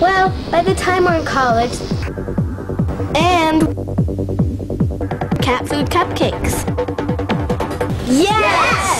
Well, by the time we're in college. And cat food cupcakes. yes.